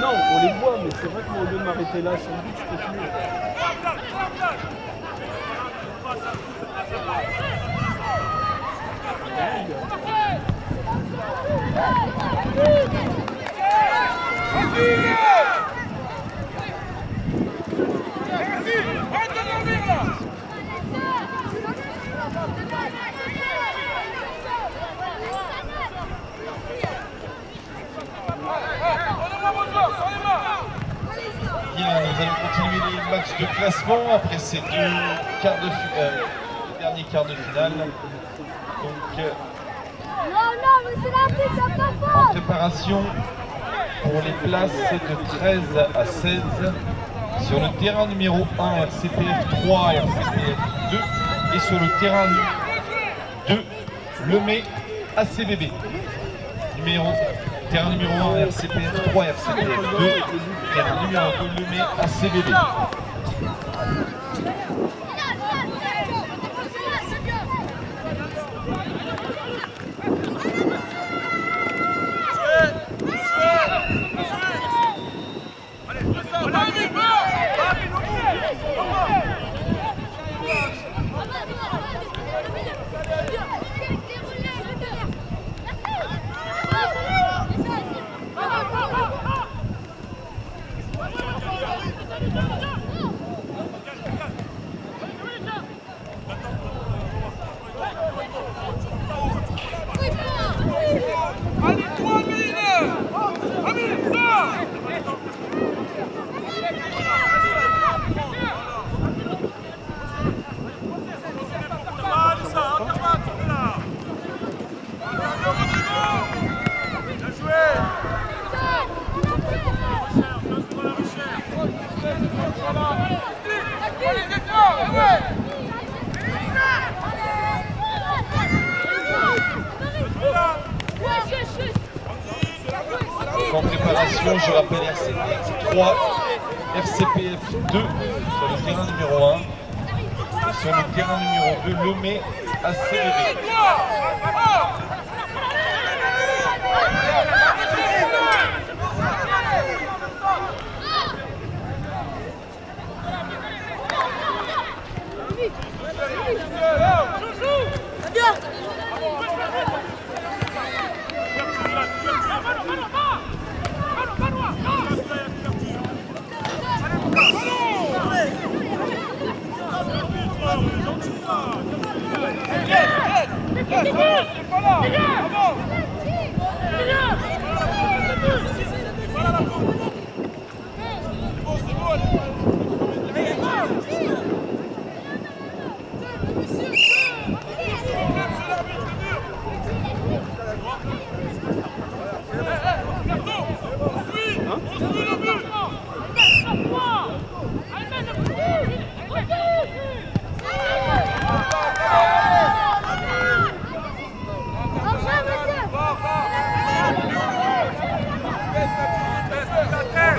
Non, on les voit, mais c'est vrai que au lieu de m'arrêter là sans but, je continue. Bien, nous allons continuer les matchs de classement. Après ces deux quarts de euh, derniers quarts de finale. Donc, euh, Non, non, mais c'est en préparation pour les places de 13 à 16 sur le terrain numéro 1 RCPF 3 RCPF 2 et sur le terrain 2 Lemay ACBB. Numéro, terrain numéro 1 RCPF 3 RCPF 2 terrain numéro 2 Lemay ACBB. En préparation, je rappelle RCPF 3, RCPF 2 sur le terrain numéro 1 et sur le terrain numéro 2 Lemay ACBB.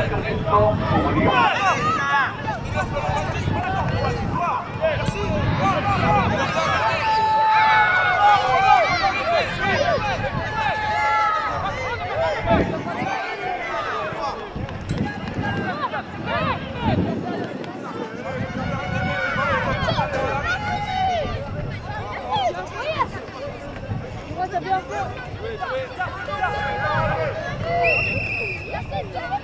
Let's go!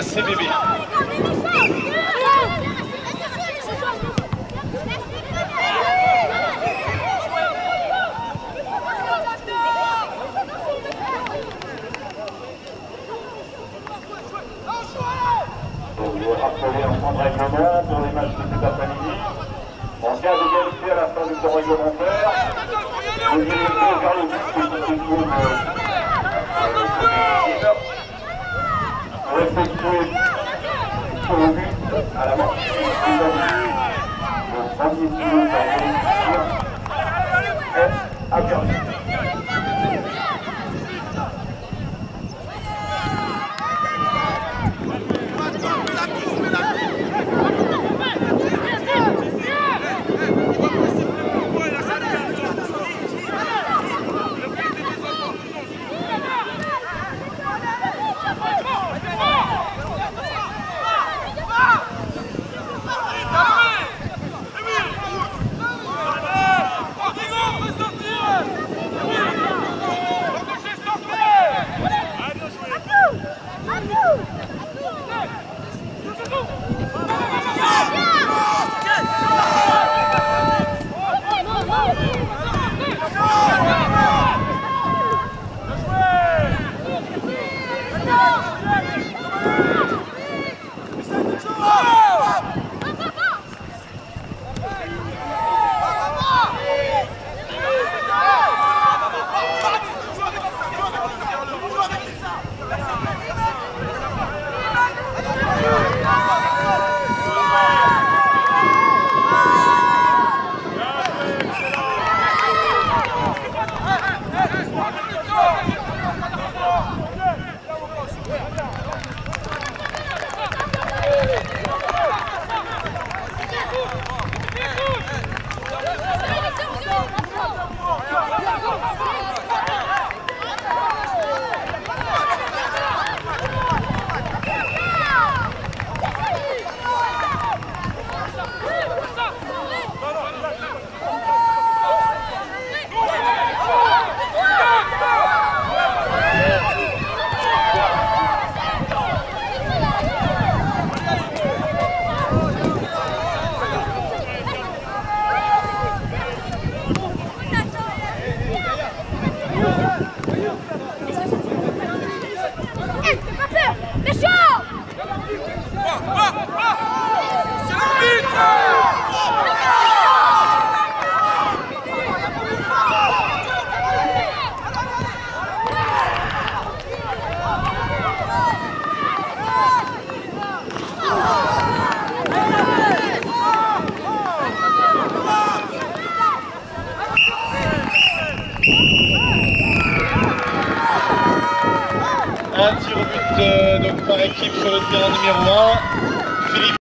À CBB. Pour les matchs de d'égalité à la fin du temps réglementaire, vous vers le sur le but à la go! go, go.